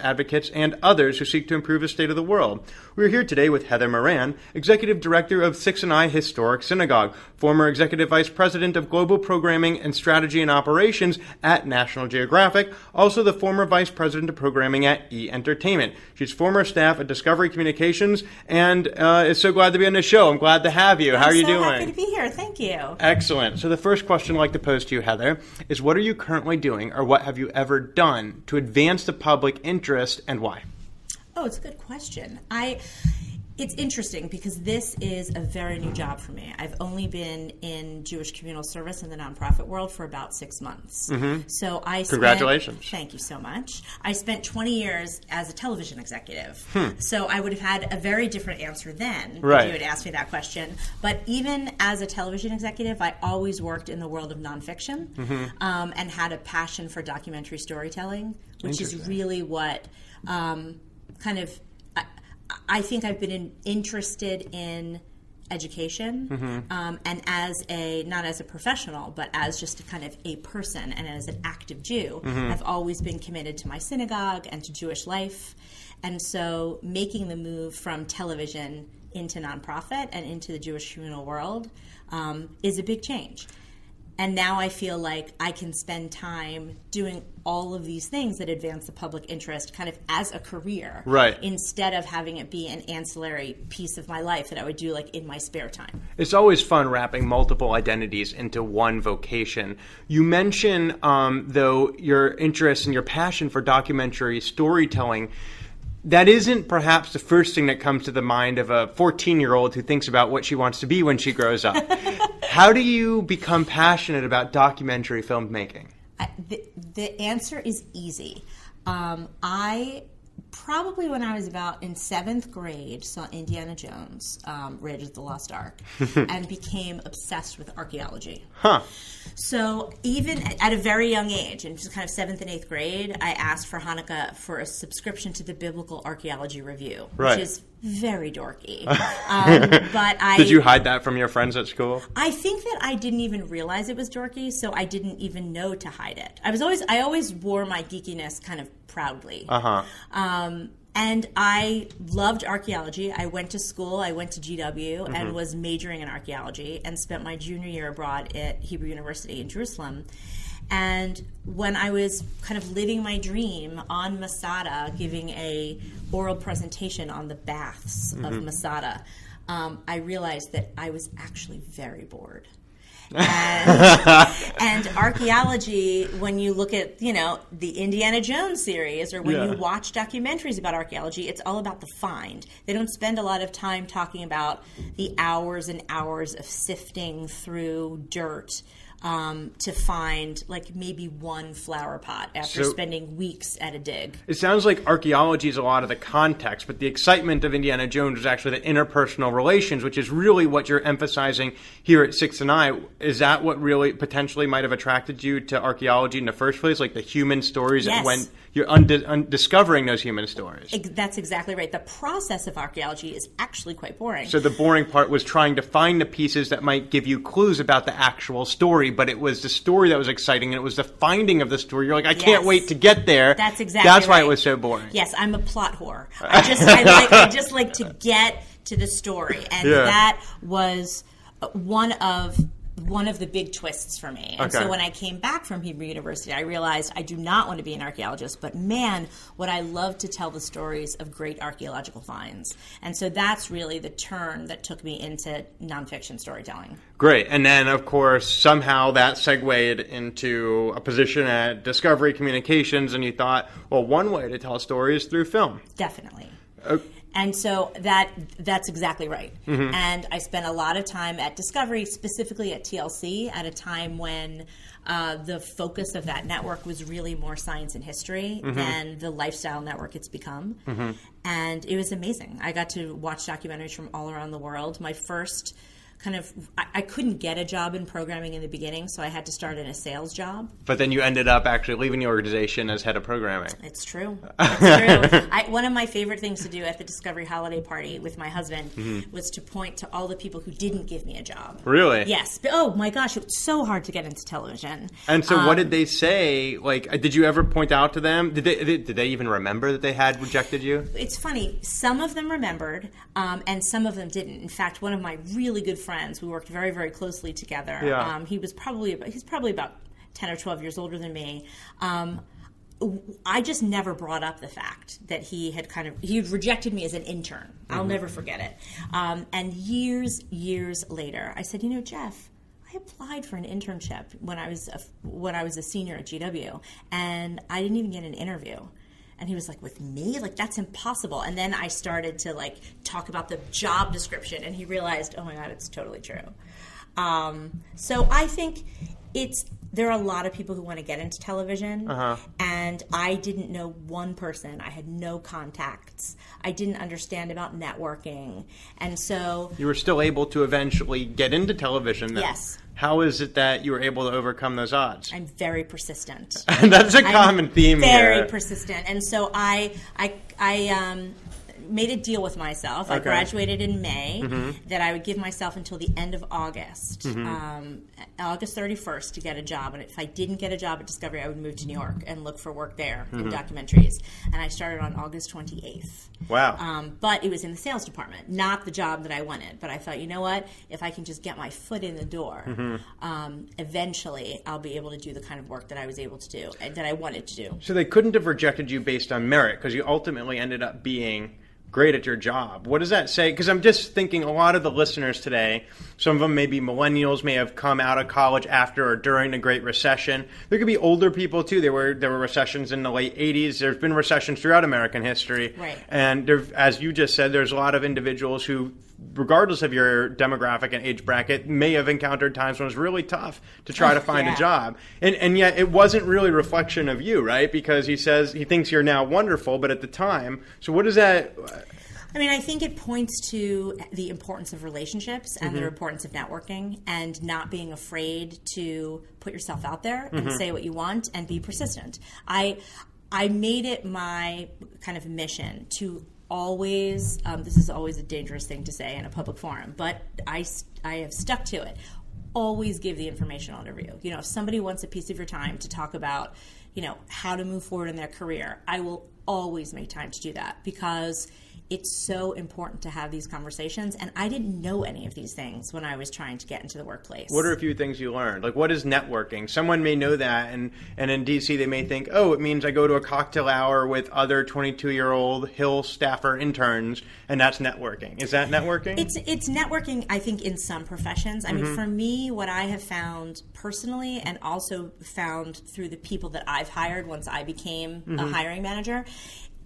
advocates, and others who seek to improve the state of the world. We're here today with Heather Moran, Executive Director of Sixth and I Historic Synagogue, former Executive Vice President of Global Programming and Strategy and Operations at National Geographic, also the former Vice President of Programming at E Entertainment. She's former staff at Discovery Communications, and uh, is so glad to be on the show. I'm glad to have you. How I'm are you so doing? Happy to be here. Thank you. Excellent. So the first question I'd like to pose to you, Heather, is what are you currently doing or what have you ever done to advance the public interest and why? Oh, it's a good question. I it's interesting because this is a very new job for me. I've only been in Jewish communal service in the nonprofit world for about six months. So I spent- Congratulations. thank you so much. I spent 20 years as a television executive, so I would have had a very different answer then Right. if you had asked me that question. But even as a television executive, I always worked in the world of nonfiction um, and had a passion for documentary storytelling, which is really what um, kind of I, think I've been in, interested in education um, and as a not as a professional but as just a kind of a person and as an active jew i've always been committed to my synagogue and to jewish life. And so making the move from television into nonprofit and into the jewish communal world um, is a big change and now I feel like I can spend time doing all of these things that advance the public interest kind of as a career. Right. Instead of having it be an ancillary piece of my life that I would do like in my spare time. It's always fun wrapping multiple identities into one vocation. You mention, um, though, your interest and your passion for documentary storytelling. That isn't perhaps the first thing that comes to the mind of a 14 year old who thinks about what she wants to be when she grows up. How do you become passionate about documentary filmmaking? I, the, the answer is easy. Um, I probably when I was about in seventh grade saw Indiana Jones, um, Raiders of the Lost Ark, and became obsessed with archaeology. Huh. So even at a very young age, in just kind of seventh and eighth grade, I asked for Hanukkah for a subscription to the Biblical Archaeology Review, Right. which is very dorky. um, but I Did you hide that from your friends at school? I think that I didn't even realize it was dorky, so I didn't even know to hide it. I was always I always wore my geekiness kind of proudly. Uh huh. Um, and I loved archaeology. I went to school, I went to GW and was majoring in archaeology and spent my junior year abroad at Hebrew University in Jerusalem. And when I was kind of living my dream on Masada, giving a oral presentation on the baths of Masada, um, I realized that I was actually very bored. And, and archaeology when you look at you know the indiana jones series or when Yeah. you watch documentaries about archaeology it's all about the find. They don't spend a lot of time talking about the hours and hours of sifting through dirt um, to find like maybe one flower pot after So- spending weeks at a dig It sounds like archaeology is a lot of the context, but the excitement of Indiana Jones is actually the interpersonal relations, which is really what you're emphasizing here at Sixth and I. Is that what really potentially might have attracted you to archaeology in the first place, like the human stories Yes. and when you're undi- un- discovering those human stories? That's exactly right the process of archaeology is actually quite boring So the boring part was trying to find the pieces that might give you clues about the actual story, but it was the story that was exciting, and it was the finding of the story. You're like, I can't wait to get there. That's exactly That's why it was so boring. Yes, I'm a plot whore. I just I like I just like to get to the story, and Yeah. that was uh, one of one of the big twists for me. And Okay. so when I came back from Hebrew University, I realized I do not want to be an archaeologist, but man, would I love to tell the stories of great archaeological finds. And so that's really the turn that took me into nonfiction storytelling. Great. And then, of course, somehow that segued into a position at Discovery Communications, and you thought, well, one way to tell a story is through film. Definitely. Uh, And so that that's exactly right. Mm-hmm. And I spent a lot of time at Discovery, specifically at TLC, at a time when uh, the focus of that network was really more science and history mm-hmm. than the lifestyle network it's become. Mm-hmm. And it was amazing. I got to watch documentaries from all around the world. My first kind of I, I, couldn't get a job in programming in the beginning, so I had to start in a sales job. But then you ended up actually leaving the organization as head of programming. It's true. It's true. I, one of my favorite things to do at the Discovery holiday party with my husband mm-hmm. was to point to all the people who didn't give me a job. Really? Yes. But, oh my gosh, it was so hard to get into television. And so, um, what did they say? Like, did you ever point out to them? Did they did they even remember that they had rejected you? It's funny. Some of them remembered, um, and some of them didn't. In fact, one of my really good friends, we worked very, very closely together. Yeah. Um, he was probably about, he's probably about ten or twelve years older than me. Um, I just never brought up the fact that he had kind of he had rejected me as an intern. I'll mm-hmm. never forget it. Um, and years, years later, I said, you know, Jeff, I applied for an internship when I was a, when I was a senior at GW, and I didn't even get an interview. And he was like, "With me? Like that's impossible." And then I started to like talk about the job description, and he realized, "Oh my god, it's totally true." Um, so I think it's there are a lot of people who want to get into television uh-huh. and i didn't know one person i had no contacts i didn't understand about networking and so you were still able to eventually get into television then. yes how is it that you were able to overcome those odds? I'm very persistent. That's a common I'm theme very here. persistent, and so I, I, I um, made a deal with myself. Okay. I graduated in May mm-hmm. that I would give myself until the end of August, mm-hmm. um, August 31st, to get a job. And if I didn't get a job at Discovery, I would move to New York and look for work there mm-hmm. in documentaries. And I started on August 28th. Wow. Um, but it was in the sales department, not the job that I wanted. But I thought, you know what? If I can just get my foot in the door, mm-hmm. um, eventually I'll be able to do the kind of work that I was able to do, and that I wanted to do. So they couldn't have rejected you based on merit because you ultimately ended up being great at your job. What does that say? Because I'm just thinking a lot of the listeners today, some of them may be millennials, may have come out of college after or during the Great Recession. There could be older people too. There were there were recessions in the late 80s. There's been recessions throughout American history. Right. And there, as you just said, there's a lot of individuals who regardless of your demographic and age bracket, may have encountered times when it's really tough to try to find yeah. a job. And and yet it wasn't really reflection of you, right? Because he says he thinks you're now wonderful, but at the time, so what does that I mean, I think it points to the importance of relationships and mm-hmm. the importance of networking and not being afraid to put yourself out there and mm-hmm. say what you want and be persistent. I I made it my kind of mission to always um, this is always a dangerous thing to say in a public forum but i i have stuck to it. Always give the informational interview you know if somebody wants a piece of your time to talk about you know how to move forward in their career i will always make time to do that because it's so important to have these conversations. And I didn't know any of these things when I was trying to get into the workplace. What are a few things you learned? Like, what is networking? Someone may know that, and, and in DC, they may think, oh, it means I go to a cocktail hour with other 22 year old Hill staffer interns, and that's networking. Is that networking? It's, it's networking, I think, in some professions. I mm-hmm. mean, for me, what I have found personally, and also found through the people that I've hired once I became mm-hmm. a hiring manager,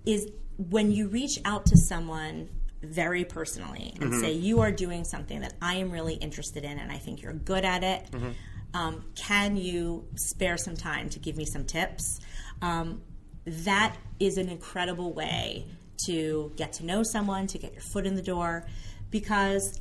is when you reach out to someone very personally and mm-hmm. say you are doing something that I am really interested in and I think you're good at it. Mm-hmm. Um, can you spare some time to give me some tips? Um, that is an incredible way to get to know someone, to get your foot in the door, because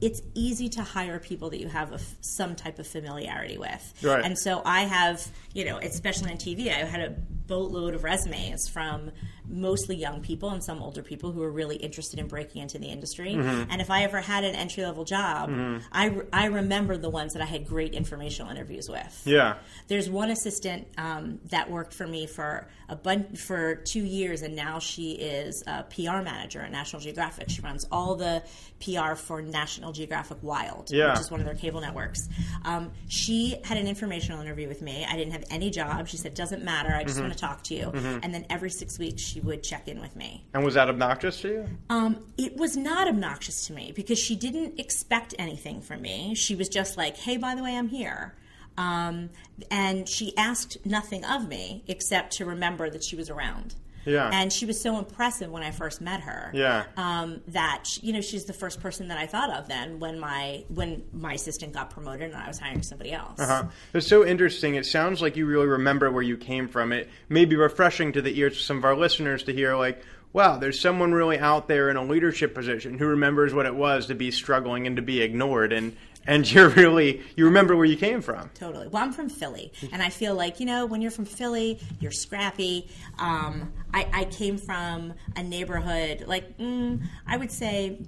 it's easy to hire people that you have a, some type of familiarity with. Right. And so I have, you know, especially on TV, I had a boatload of resumes from mostly young people and some older people who are really interested in breaking into the industry. Mm-hmm. And if I ever had an entry level job, mm-hmm. I, I remember the ones that I had great informational interviews with. Yeah. There's one assistant um, that worked for me for a bunch for two years, and now she is a PR manager at National Geographic. She runs all the PR for National Geographic Wild, yeah. which is one of their cable networks. Um, she had an informational interview with me. I didn't have any job. She said, "Doesn't matter. I just mm-hmm. want to talk to you." Mm-hmm. And then every six weeks, she would check in with me. And was that obnoxious to you? Um, it was not obnoxious to me because she didn't expect anything from me. She was just like, "Hey, by the way, I'm here." Um, and she asked nothing of me except to remember that she was around. Yeah. And she was so impressive when I first met her. Yeah. Um, that she- you know she's the first person that I thought of then when my when my assistant got promoted and I was hiring somebody else. Uh-huh. It's so interesting. It sounds like you really remember where you came from. It may be refreshing to the ears of some of our listeners to hear, like, wow, there's someone really out there in a leadership position who remembers what it was to be struggling and to be ignored. And, and you're really, you remember where you came from. Totally. Well, I'm from Philly, and I feel like you know when you're from Philly, you're scrappy. Um, I, I came from a neighborhood like mm, I would say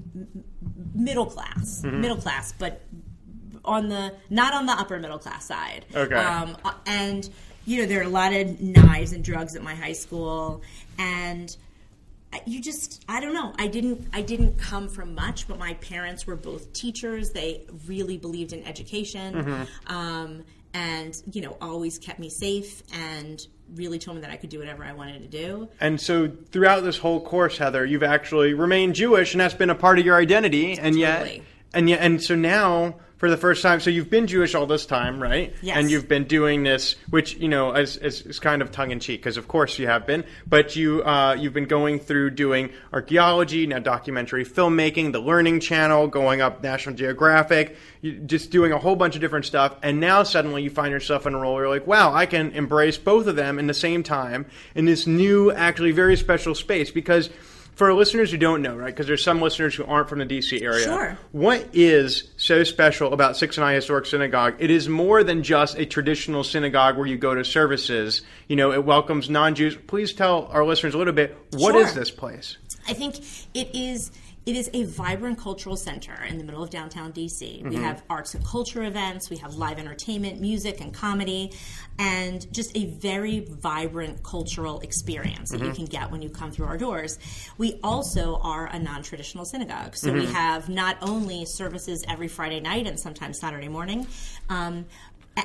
middle class, middle class, but on the not on the upper middle class side. Okay. Um, uh, and you know there are a lot of knives and drugs at my high school, and you just i don't know. I didn't i didn't come from much but my parents were both teachers. They really believed in education um, and you know always kept me safe and really told me that i could do whatever i wanted to do. And so throughout this whole course, Heather, you've actually remained Jewish, and that's been a part of your identity. And yet, and yet, and so now, for the first time, so you've been Jewish all this time, right? Yes. And you've been doing this, which you know, is, is, is kind of tongue in cheek, because of course you have been. But you, uh, you've been going through doing archaeology, now documentary filmmaking, the Learning Channel, going up National Geographic, you, just doing a whole bunch of different stuff. And now suddenly you find yourself in a role where you're like, wow, I can embrace both of them in the same time in this new, actually very special space. Because for our listeners who don't know, right? Because there's some listeners who aren't from the DC area. Sure. What is so special about Sixth and I Historic Synagogue? It is more than just a traditional synagogue where you go to services. You know, it welcomes non-Jews. Please tell our listeners a little bit. What is Sure. this place? I think it is it is a vibrant cultural center in the middle of downtown DC. We have arts and culture events, we have live entertainment, music and comedy, and just a very vibrant cultural experience that you can get when you come through our doors. We also are a non-traditional synagogue. So we have not only services every Friday night and sometimes Saturday morning, um,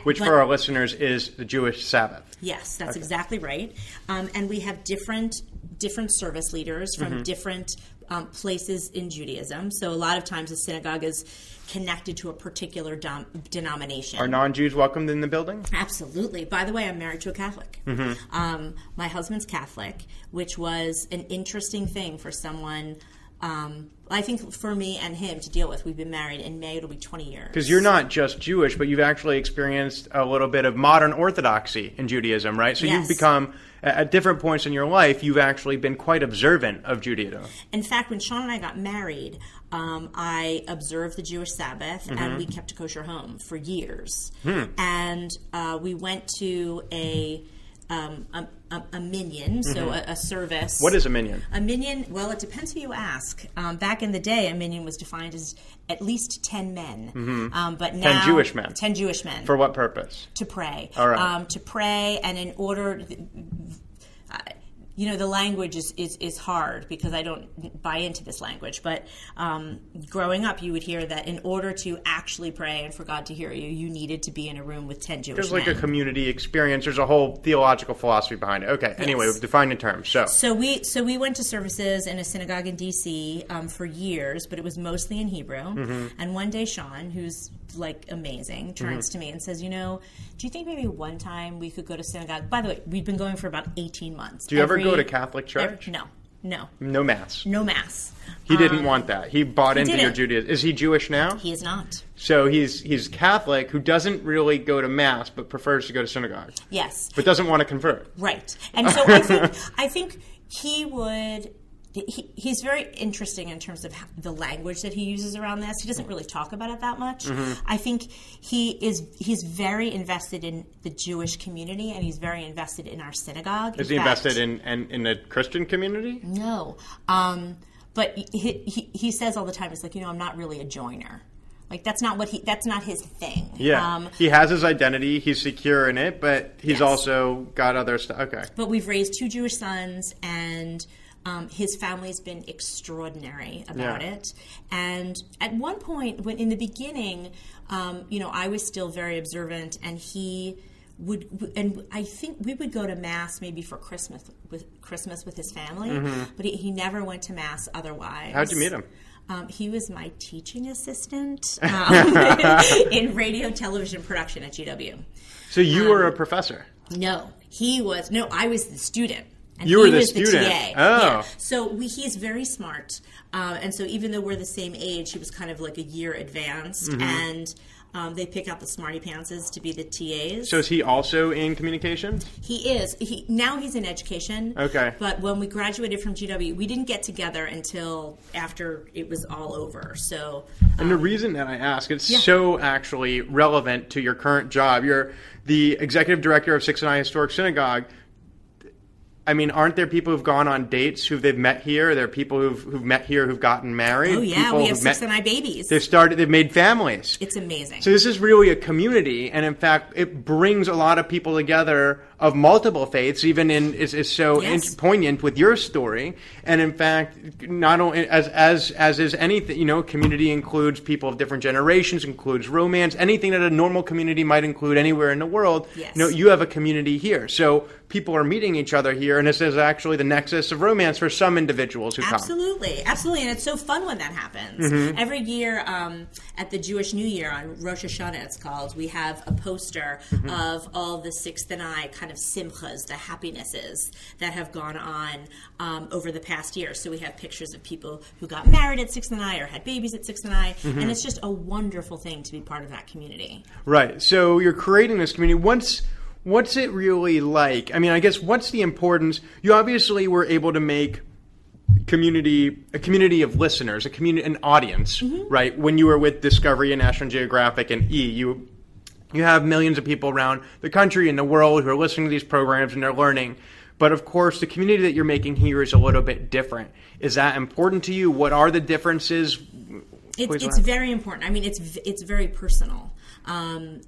Which but- for our listeners is the Jewish Sabbath. Yes, that's exactly right. Um, and we have different different service leaders from Mm-hmm. different um, places in Judaism. So a lot of times the synagogue is connected to a particular dom- denomination. Are non-Jews welcomed in the building? Absolutely. By the way, I'm married to a Catholic. Mm-hmm. Um, my husband's Catholic, which was an interesting thing for someone. Um, I think for me and him to deal with. We've been married in May; it'll be 20 years. Because you're not just Jewish, but you've actually experienced a little bit of modern orthodoxy in Judaism, right? So you've become, at at different points in your life, you've actually been quite observant of Judaism. In fact, when Sean and I got married, um, I observed the Jewish Sabbath and we kept a kosher home for years. And uh, we went to a um, a, a, a minyan, so a, a service. What is a minyan? A minyan, well, it depends who you ask. Um, back in the day, a minyan was defined as at least 10 men. Um, but now. 10 Jewish men. 10 Jewish men For what purpose? to pray. All right. Um, to pray, and in order, uh, you know, the language is, is, is hard because I don't buy into this language. But um, growing up, you would hear that in order to actually pray and for God to hear you, you needed to be in a room with 10 Jewish There's like men. a community experience. There's a whole theological philosophy behind it. Okay. Anyway, we've defined the term. So, So we so we went to services in a synagogue in D.C. Um, for years, but it was mostly in Hebrew. Mm-hmm. And one day, Sean, who's like amazing, turns to me and says, "You know, do you think maybe one time we could go to synagogue?" By the way, we've been going for about eighteen months. do you ever go to Catholic church? every- no, no, No mass. no mass. He didn't Um, want that. He bought into your didn't. Judaism. Is he Jewish now? He is not. So he's he's Catholic who doesn't really go to mass but prefers to go to synagogue, Yes, but doesn't want to convert. Right. And so I think I think he would. He, he's very interesting in terms of the language that he uses around this. He doesn't really talk about it that much. I think he is he's very invested in the Jewish community and he's very invested in our synagogue. Is he invested in, in in the Christian community? No, um, but he, he he says all the time, "It's like you know, I'm not really a joiner. Like that's not what he that's not his thing." Yeah, Um, he has his identity. He's secure in it, but he's Yes. also got other stuff. Okay, but we've raised two Jewish sons, and um, his family's been extraordinary about Yeah. it. And at one point, when in the beginning, um, you know, I was still very observant, and he would, and I think we would go to mass maybe for Christmas with Christmas with his family, but he, he never went to mass otherwise. Mm-hmm. how'd you meet him? Um, he was my teaching assistant um, in radio television production at GW. So you were Um, a professor. No, he was. No, I was the student. And You were the was student. TA. Oh. Yeah. So we, he's very smart. Uh, and so even though we're the same age, he was kind of like a year advanced. Mm-hmm. And um, they pick out the smarty pantses to be the TAs. So is he also in communications? He is. He now he's in education. Okay. But when we graduated from GW, we didn't get together until after it was all over. So And the reason that I ask, it's Yeah. so actually relevant to your current job. You're the executive director of Sixth and I Historic Synagogue. I mean, aren't there people who've gone on dates who they've met here? There are people who've, who've met here who've gotten married. oh yeah, people we have six met- and I babies. They've started. They've made families. It's amazing. So this is really a community, and in fact, it brings a lot of people together of multiple faiths. Even in is, is so Yes. int- poignant with your story, and in fact, not only as as as is anything, you know, community includes people of different generations, includes romance, anything that a normal community might include anywhere in the world. Yes. You know, you have a community here, so people are meeting each other here, and this is actually the nexus of romance for some individuals who come. Absolutely, absolutely, and it's so fun when that happens. Mm-hmm. Every year um, at the Jewish New Year on Rosh Hashanah, it's called. We have a poster Mm-hmm. of all the sixth and I kind of simchas, the happinesses that have gone on um, over the past year. So we have pictures of people who got married at Sixth and I or had babies at Sixth and I, Mm-hmm. and it's just a wonderful thing to be part of that community. Right. So you're creating this community. What's what's it really like? I mean, I guess what's the importance? You obviously were able to make community a community of listeners, a community an audience, right? When you were with Discovery and National Geographic and E, you you have millions of people around the country and the world who are listening to these programs and they're learning. But of course, the community that you're making here is a little bit different. Is that important to you? What are the differences? It's, Please it's very important. I mean, it's it's very personal. Um,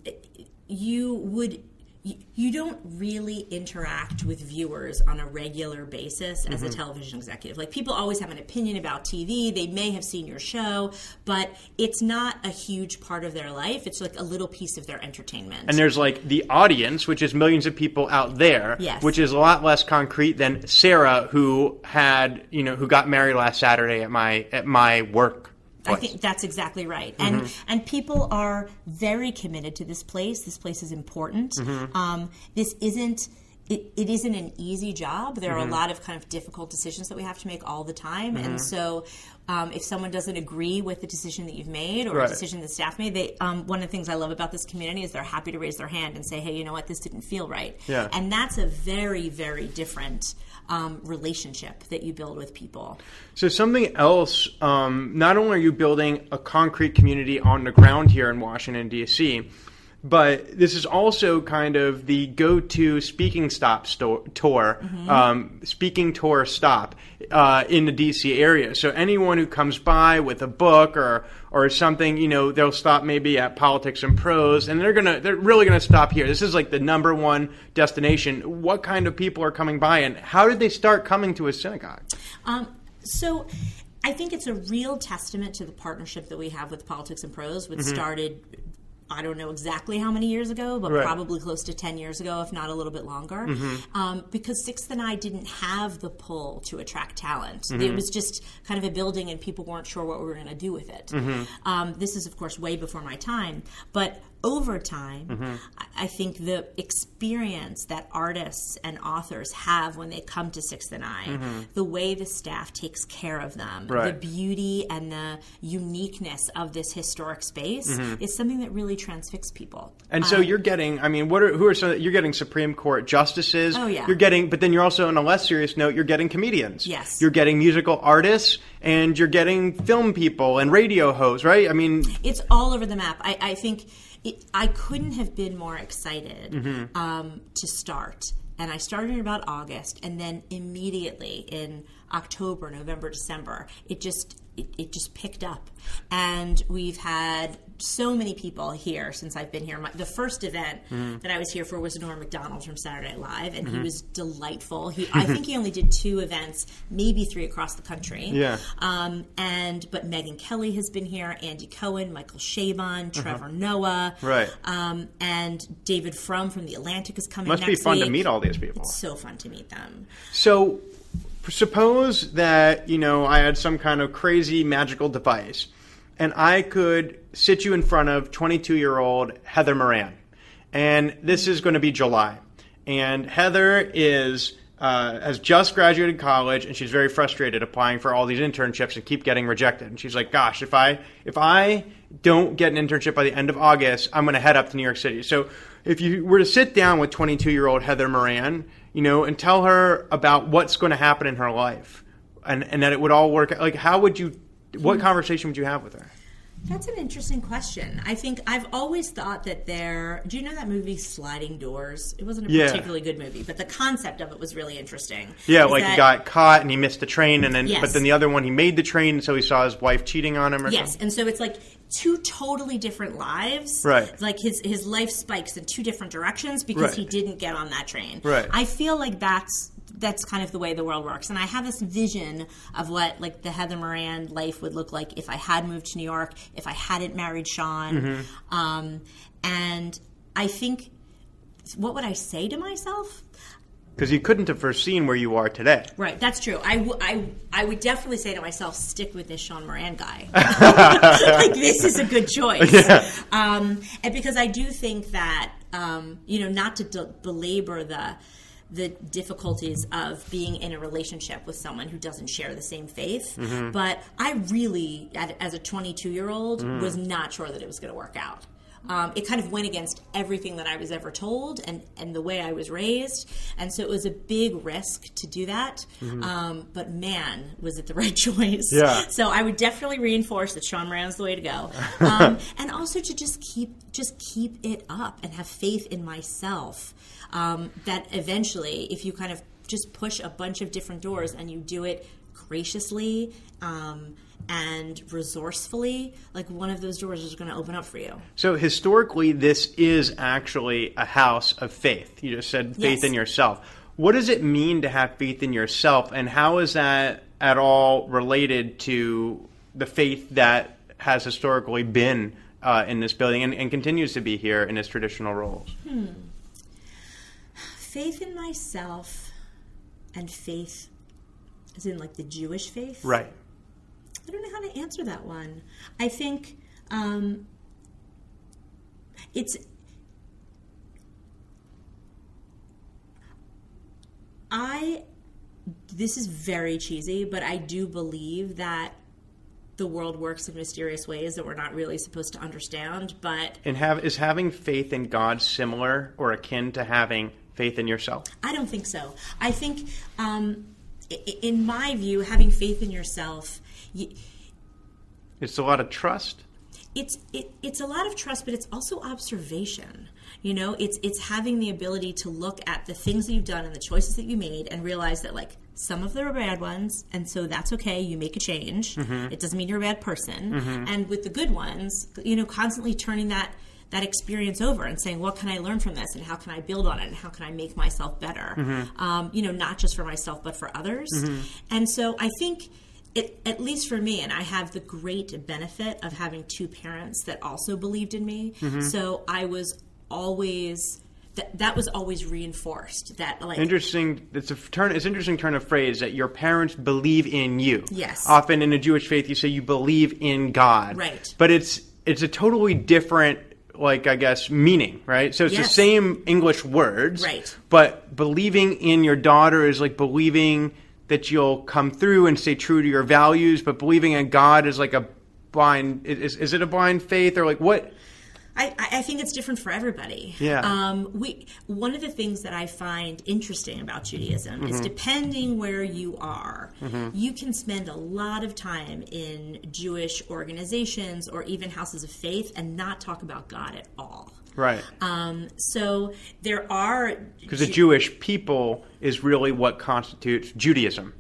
you would you, don't really interact with viewers on a regular basis as Mm-hmm. a television executive. Like people always have an opinion about TV. They may have seen your show, but it's not a huge part of their life. It's like a little piece of their entertainment. And there's like the audience, which is millions of people out there, Yes. which is a lot less concrete than Sarah, who had, you know, who got married last Saturday at my at my work. I think that's exactly right. Mm-hmm. And and people are very committed to this place. This place is important. Mm-hmm. Um, this isn't. It, it isn't an easy job. There Mm-hmm. are a lot of kind of difficult decisions that we have to make all the time, and so um, if someone doesn't agree with the decision that you've made or Right. a decision the staff made, they um, one of the things I love about this community is they're happy to raise their hand and say, "Hey, you know what? This didn't feel right." Yeah. And that's a very very different um, relationship that you build with people. So something else. Um, not only are you building a concrete community on the ground here in Washington D.C., but this is also kind of the go-to speaking stop sto- tour, um, speaking tour stop uh, in the DC area. So anyone who comes by with a book or or something, you know, they'll stop maybe at Politics and Prose, and they're gonna they're really gonna stop here. This is like the number one destination. What kind of people are coming by, and how did they start coming to a synagogue? Um, so I think it's a real testament to the partnership that we have with Politics and Prose, which started. I don't know exactly how many years ago, but Right. probably close to 10 years ago, if not a little bit longer. Um, because Sixth and I didn't have the pull to attract talent. It was just kind of a building and people weren't sure what we were going to do with it. Um, this is, of course, way before my time. But over time, mm-hmm. I, I think the experience that artists and authors have when they come to Sixth and I, mm-hmm. the way the staff takes care of them, the beauty and the uniqueness of this historic space mm-hmm. is something that really transfixes people. And so um, you're getting, I mean, what are who are some? You're getting Supreme Court justices. Oh, yeah. You're getting, but then you're also on a less serious note. You're getting comedians. Yes. You're getting musical artists, and you're getting film people and radio hosts, right? I mean, it's all over the map. I, I think it, I couldn't have been more excited Mm-hmm. um, to start. And I started in about August, and then immediately in October, November, December, it just it, it just picked up. And we've had so many people here since I've been here. My, the first event Mm-hmm. that I was here for was Norm Macdonald from Saturday Night Live, and he was delightful. He, I think he only did two events, maybe three across the country. Yeah. Um, and but Megyn Kelly has been here, Andy Cohen, Michael Chabon, Trevor Noah, Uh-huh. Right. Um, and David Frum from the Atlantic is coming. must be fun to meet all these people. It's So fun to meet them. So, suppose that you know I had some kind of crazy magical device, and I could sit you in front of 22 year old Heather Moran, and this is going to be July, and Heather is uh, has just graduated college and she's very frustrated applying for all these internships and keep getting rejected. And she's like, "Gosh, if I if I don't get an internship by the end of August, I'm going to head up to New York City." So, if you were to sit down with 22 year old Heather Moran, you know, and tell her about what's going to happen in her life, and and that it would all work, out, like how would you? What hmm. conversation would you have with her? That's an interesting question. I think I've always thought that there. Do you know that movie Sliding Doors? It wasn't a Yeah. particularly good movie, but the concept of it was really interesting. Yeah, like that- he got caught and he missed the train, and then Yes. but then the other one he made the train, so he saw his wife cheating on him. Or Yes, something. and so it's like two totally different lives. Right. Like his his life spikes in two different directions because Right. he didn't get on that train. Right. I feel like that's that's kind of the way the world works, and I have this vision of what like the Heather Moran life would look like if I had moved to New York, if I hadn't married Sean, Mm-hmm. um, and I think what would I say to myself? because you couldn't have foreseen where you are today. Right, that's true. I, w- I, I would definitely say to myself, stick with this Sean Moran guy. like, this is a good choice. Um, and because I do think that, um, you know, not to de- belabor the, the difficulties of being in a relationship with someone who doesn't share the same faith, but I really, as a 22 year old, was not sure that it was going to work out. Um, it kind of went against everything that I was ever told and, and the way I was raised. And so it was a big risk to do that. Um, but man, was it the right choice. Yeah. So I would definitely reinforce that Sean Moran's the way to go. Um, and also to just keep just keep it up and have faith in myself. Um, that eventually, if you kind of just push a bunch of different doors and you do it graciously um, and resourcefully, like one of those doors is going to open up for you. So historically, this is actually a house of faith. You just said faith Yes. in yourself. What does it mean to have faith in yourself, and how is that at all related to the faith that has historically been uh, in this building and, and continues to be here in its traditional roles? Faith in myself and faith, as in like the Jewish faith. Right. I don't know how to answer that one. I think um, it's. I. This is very cheesy, but I do believe that the world works in mysterious ways that we're not really supposed to understand. But And have is having faith in God similar or akin to having faith in yourself? I don't think so. I think, um, in my view, having faith in yourself. y It's a lot of trust. it's it, it's a lot of trust but it's also observation you know it's it's having the ability to look at the things that you've done and the choices that you made and realize that like some of them are bad ones and so that's okay you make a change it doesn't mean you're a bad person and with the good ones you know constantly turning that that experience over and saying what can i learn from this and how can i build on it and how can i make myself better mm-hmm. um, you know not just for myself but for others mm-hmm. and so i think it, at least for me, and I have the great benefit of having two parents that also believed in me. Mm-hmm. So I was always that that was always reinforced. That like Interesting. It's a turn. It's an interesting turn of phrase that your parents believe in you. Yes. Often in a Jewish faith, you say you believe in God. Right. But it's it's a totally different, like I guess, meaning. Right. So it's the same English words. Right. But believing in your daughter is like believing that you'll come through and stay true to your values. But believing in God is like a blind. Is is it a blind faith or like what? I, I think it's different for everybody. Yeah. Um, we one of the things that I find interesting about Judaism is depending where you are, you can spend a lot of time in Jewish organizations or even houses of faith and not talk about God at all. Right. Um, so there are Because the Jewish people is really what constitutes Judaism.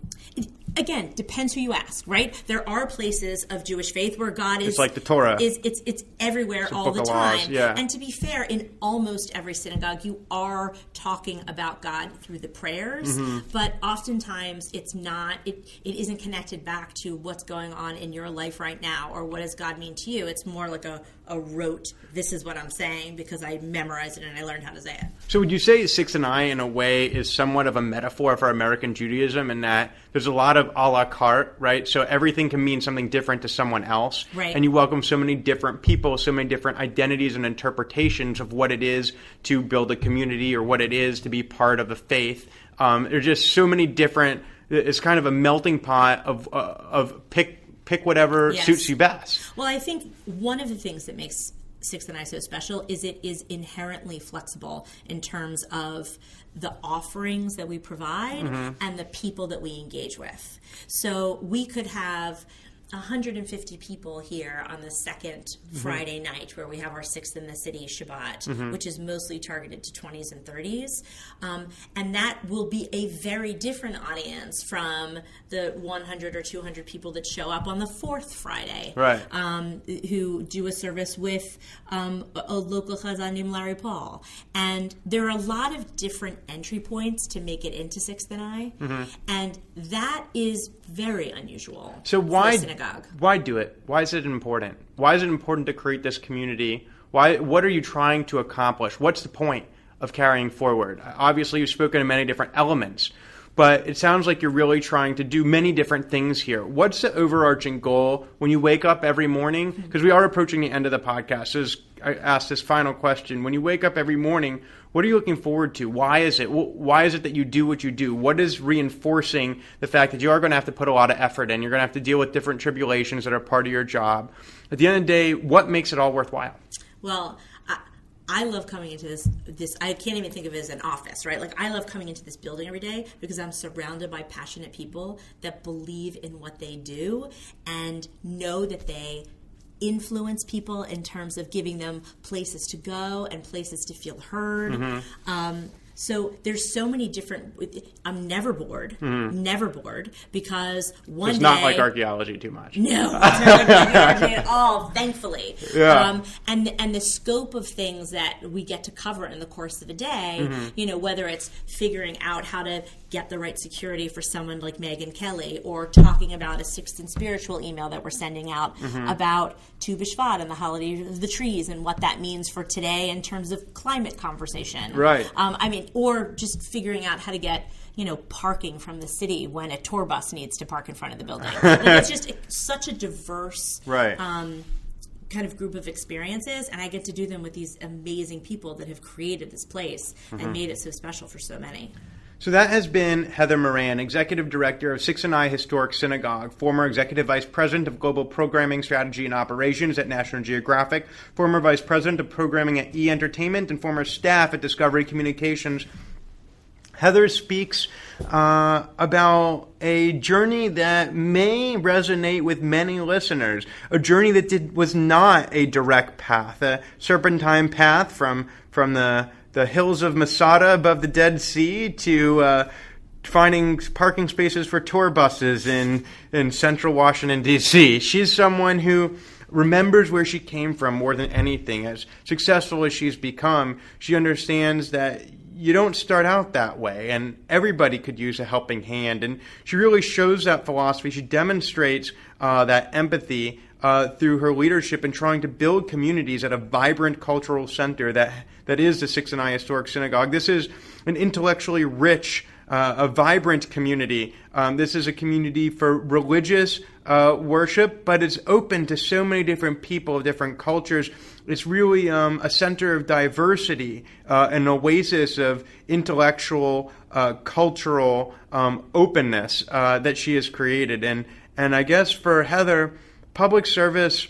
Again depends who you ask right there are places of jewish faith where god is it's like the Torah. is it's it's everywhere a all the time laws, yeah. and to be fair in almost every synagogue you are talking about god through the prayers Mm-hmm. but oftentimes it's not it, it isn't connected back to what's going on in your life right now or what does god mean to you it's more like a, a rote this is what i'm saying because i memorized it and i learned how to say it So would you say Sixth and I, in a way, is somewhat of a metaphor for American Judaism in that there's a lot of a la carte, right? So everything can mean something different to someone else. Right. And you welcome so many different people, so many different identities and interpretations of what it is to build a community or what it is to be part of the faith. Um, there's just so many different. It's kind of a melting pot of uh, of pick pick whatever Yes. suits you best. Well, I think one of the things that makes Sixth and I so special is it is inherently flexible in terms of the offerings that we provide mm-hmm. and the people that we engage with. So we could have 150 people here on the 2nd Friday night where we have our Sixth in the City Shabbat, which is mostly targeted to 20s and 30s. Um, and that will be a very different audience from the 100 or 200 people that show up on the fourth Friday Right. um, who do a service with um, a, local chazan named Larry Paul. And there are a lot of different entry points to make it into Sixth and I, and that is very unusual. So why synagogue? why do it? Why is it important? Why is it important to create this community? Why what are you trying to accomplish? What's the point of carrying forward? Obviously, you've spoken of many different elements, but it sounds like you're really trying to do many different things here. What's the overarching goal when you wake up every morning? Because we are approaching the end of the podcast. So this- I asked this final question: When you wake up every morning, what are you looking forward to? Why is it? Why is it that you do what you do? What is reinforcing the fact that you are going to have to put a lot of effort in? You're going to have to deal with different tribulations that are part of your job. At the end of the day, what makes it all worthwhile? Well, I, love coming into this. This I can't even think of it as an office, right? Like I love coming into this building every day because I'm surrounded by passionate people that believe in what they do and know that they influence people in terms of giving them places to go and places to feel heard. Um, so there's so many different. I'm never bored, never bored because one It's not like archaeology too much. no, it's not like archaeology at all. Thankfully, Yeah. um, and and the scope of things that we get to cover in the course of a day, Mm-hmm. you know, whether it's figuring out how to get the right security for someone like Megyn Kelly, or talking about a sixth and spiritual email that we're sending out Mm-hmm. about Tu B'Shvat and the holiday of the trees and what that means for today in terms of climate conversation. Right. Um, I mean, or just figuring out how to get you know parking from the city when a tour bus needs to park in front of the building. like, it's just such a diverse Right. um, kind of group of experiences, and I get to do them with these amazing people that have created this place Mm-hmm. and made it so special for so many. So that has been Heather Moran, Executive Director of Sixth and I Historic Synagogue, former Executive Vice President of Global Programming Strategy and Operations at National Geographic, former Vice President of Programming at E Entertainment, and former staff at Discovery Communications. Heather speaks uh, about a journey that may resonate with many listeners. A journey that did, was not a direct path, a serpentine path from from the the hills of Masada above the Dead Sea to uh, finding parking spaces for tour buses in in central Washington D.C. She's someone who remembers where she came from more than anything. As successful as she's become, she understands that you don't start out that way, and everybody could use a helping hand. And she really shows that philosophy. She demonstrates uh, that empathy uh, through her leadership in trying to build communities at a vibrant cultural center that that is the Sixth and I Historic Synagogue. This is an intellectually rich. Uh, a vibrant community. Um, this is a community for religious uh, worship, but it's open to so many different people of different cultures. It's really um, a center of diversity, uh, an oasis of intellectual, uh, cultural um, openness uh, that she has created. And and I guess for Heather, public service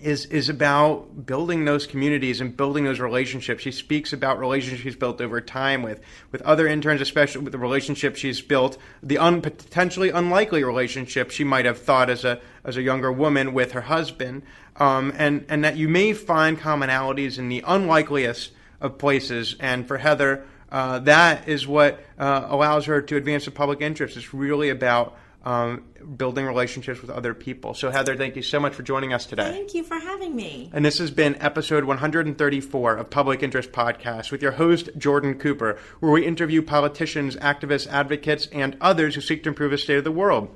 is is about building those communities and building those relationships. She speaks about relationships she's built over time with with other interns, especially with the relationship she's built, the un, potentially unlikely relationship she might have thought as a as a younger woman with her husband, um, and and that you may find commonalities in the unlikeliest of places. And for Heather, uh, that is what uh, allows her to advance the public interest. It's really about um, building relationships with other people. So, Heather, thank you so much for joining us today. Thank you for having me. And this has been episode 134 of Public Interest Podcast with your host, Jordan Cooper, where we interview politicians, activists, advocates, and others who seek to improve the state of the world.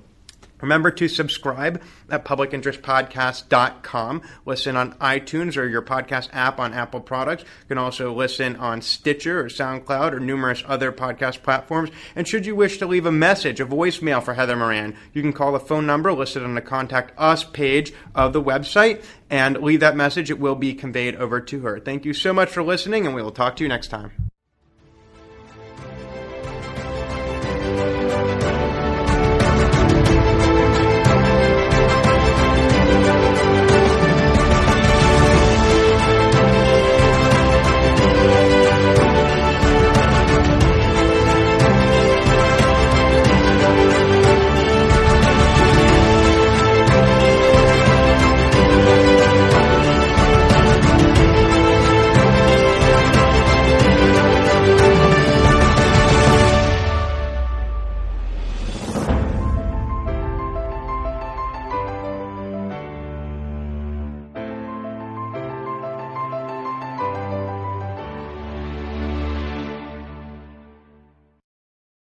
Remember to subscribe at publicinterestpodcast.com. Listen on iTunes or your podcast app on Apple products. You can also listen on Stitcher or SoundCloud or numerous other podcast platforms. And should you wish to leave a message, a voicemail for Heather Moran, you can call the phone number listed on the Contact Us page of the website and leave that message. It will be conveyed over to her. Thank you so much for listening, and we will talk to you next time.